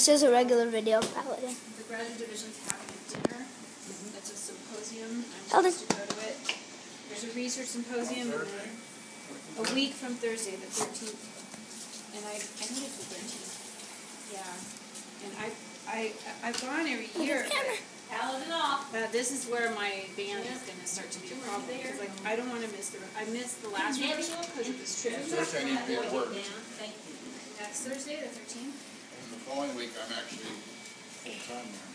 This is a regular video of Paladin. The graduate division's having a dinner. It's a symposium. I'm Paladin. supposed to go to it. There's a research symposium and a week from Thursday, the 13th. And I, I think it's the 13th. Yeah. And I, I, I've gone every year. Paladin off. Uh, this is where my band is going to start to be a problem because, like, I don't want to miss the. I missed the last rehearsal because of this trip. Thursday I need to be at work. Thank Thursday, the 13th. And the following week, I'm actually full-time there.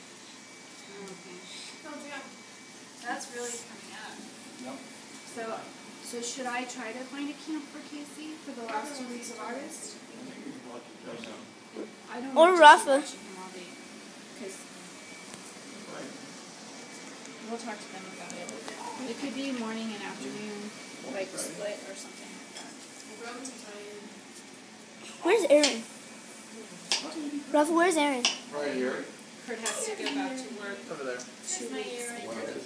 Oh, oh, yeah. That's really coming up. Yep. So, so should I try to find a camp for Casey for the last two weeks of August? I don't Or want Rafa. watch him all day, 'cause We'll talk to them about it. It could be morning and afternoon, like split or something like that. Where's Aaron? Rafa, where's Aaron? Right here. Kurt has to go back to work Over there. two weeks. One of it.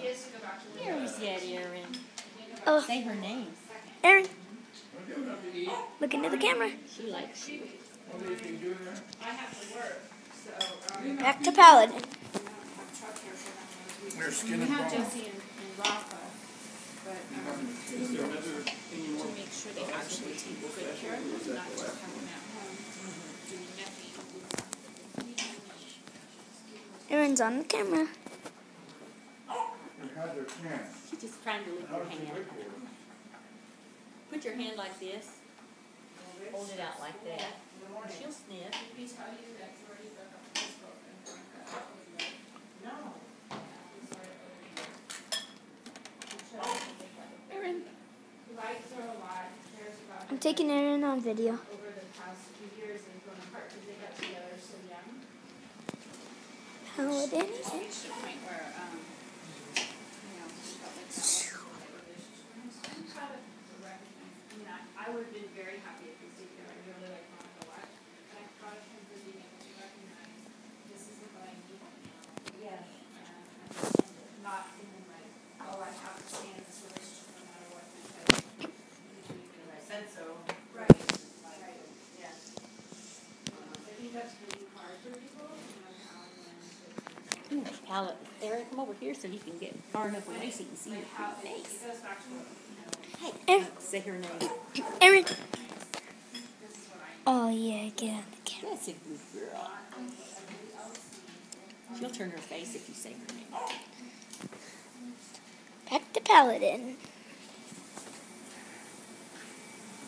He has to go back to work. Here is yet, Erin. Oh, Say her name. Aaron. Look into the camera. She likes you. I have to work, so, um, Back to Paladin. I don't have truck here for them those weeks. There's I skin mean, we and have bone. Jesse and, and Rafa, but, um, to make sure they actually take good care of them, not just have them at home doing nothing. Aaron's on the camera. How's your can? She's just trying to lift your hand. Put your hand like this. Hold it out like that. She'll sniff. No. Aaron. Lights are a lot, I'm taking Aaron on video. Of the recognize, I I, I would have been very happy if they stayed together, I really like Monica a lot. And I'm proud of him for being able to recognize, this isn't what I need right now. Yes. And, and not feeling like, oh, I have to stay in this relationship no matter what, because. I said so. Right, right, Yeah. um, I think that's really hard for people, you know, how and when to. Come over here so you can get far enough away so you can see your Like how, pretty it face. goes back to, you know, Aaron. Say her name. Aaron. this is what I Oh, yeah, get on the camera. That's a good girl. She'll turn her face if you say her name. Back to Paladin.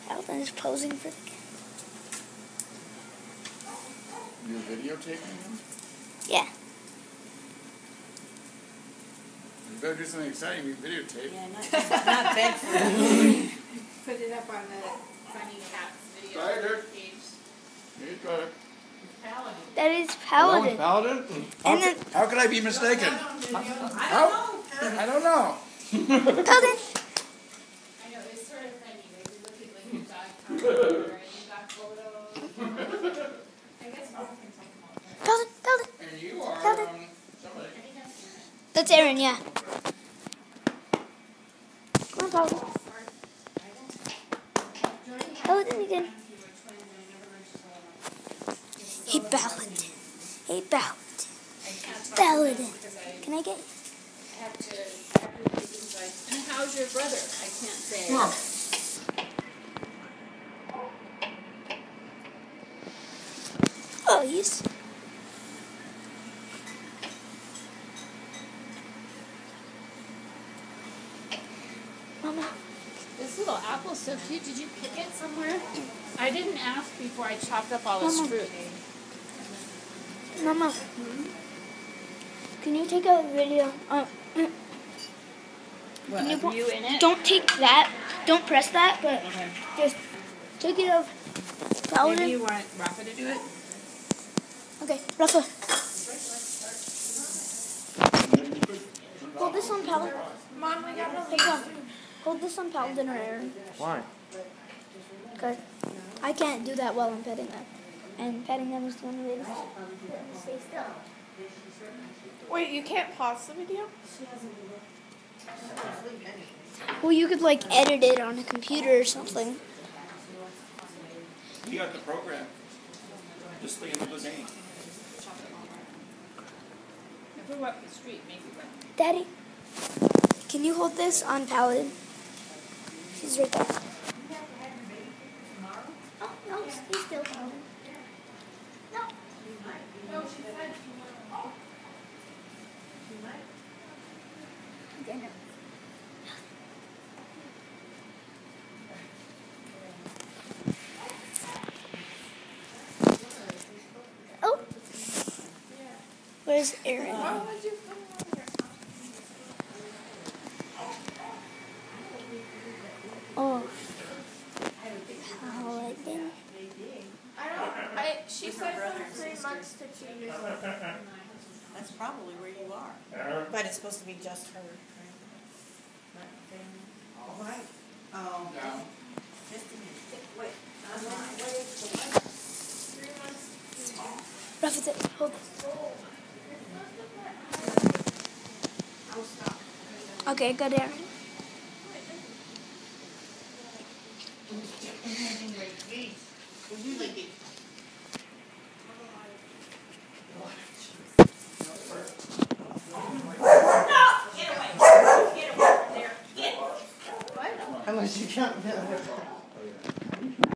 Paladin is posing for the camera. You're videotaping him? Yeah. You better do something exciting, you videotape. Yeah, not, not beg for put it up on the funny cats video Tiger. page. Here you go. That is Paladin. Paladin? How, And then- could, how could I be mistaken? How? I don't know. Paladin. I know, it's sort of funny, like you look at like your dog cover and you got photos. I guess Mom can take them all. Paladin. Paladin. And you are, Paladin. um. That's Aaron, yeah. On, Paladin. Paladin again. Hey, Paladin. Hey, Paladin. Paladin. Can I get I have to, I have to do things like, and how's your brother? I can't say. Oh, yes. Mama. This little apple's so cute. Did you pick it somewhere? I didn't ask before I chopped up all this Mama. fruit. Mama. Can you take a video? Uh, What, Can you of you in it? don't take that. Don't press that, but Okay. just take it off. Maybe Paladin. you want Rafa to do it? Okay, Rafa. Hold this on Paladin. Mom, we got Hey, come on. Hold this on Paladin or Aaron. Why? Okay. I can't do that while I'm petting them. And petting them is the only way to stay still. Wait, you can't pause the video? Well, you could like edit it on a computer or something. You got the program. Just the end of the game. chocolate malt. If we walk the street, maybe, but. Daddy, can you hold this on Paladin? Right there. Oh, no, he's still. No. No, she said she wanted. Dinner. Oh. Where's Aaron? Why would you put it on your Oh. Paladin. I don't. I. She said for three months to choose. That's probably where you are. Uh-huh. But it's supposed to be just her. All right. Oh, just a minute. Wait, I'm not, what is the one? Three months. Rough is it. Hold oh, this. Okay, good, Aaron. How much you count?